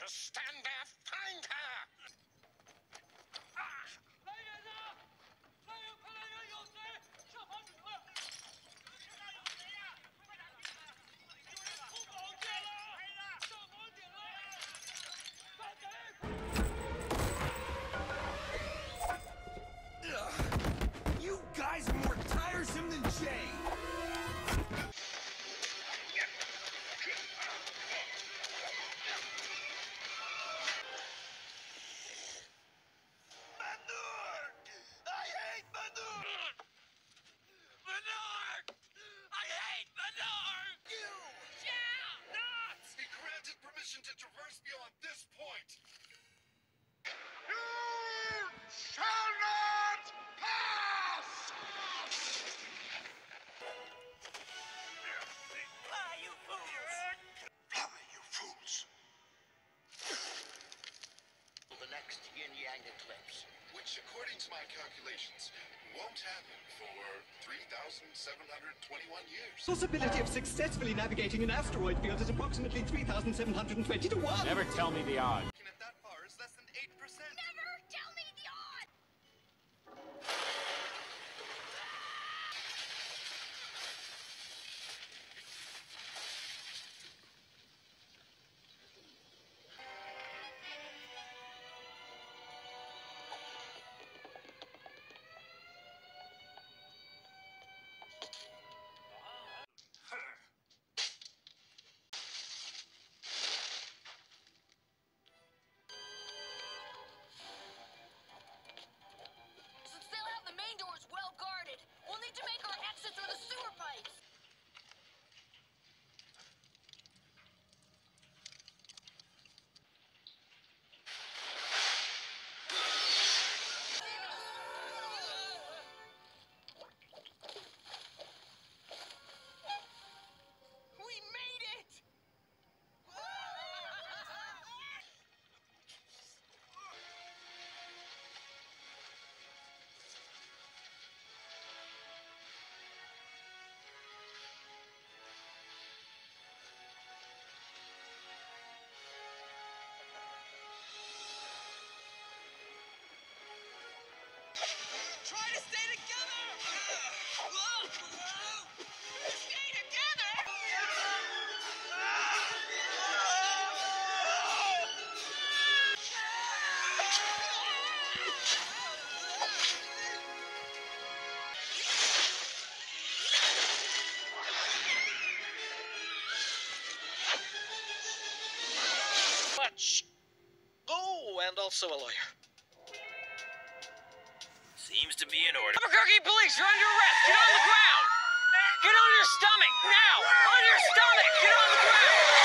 Just stand next yin yang eclipse. Which, according to my calculations, won't happen for 3,721 years. The Possibility of successfully navigating an asteroid field is approximately 3,720 to 1. Never tell me the odds. Try to stay together! Stay together! Much. Oh, and also a lawyer. Seems to be in order. Albuquerque police, you're under arrest! Get on the ground! Get on your stomach, now! On your stomach! Get on the ground!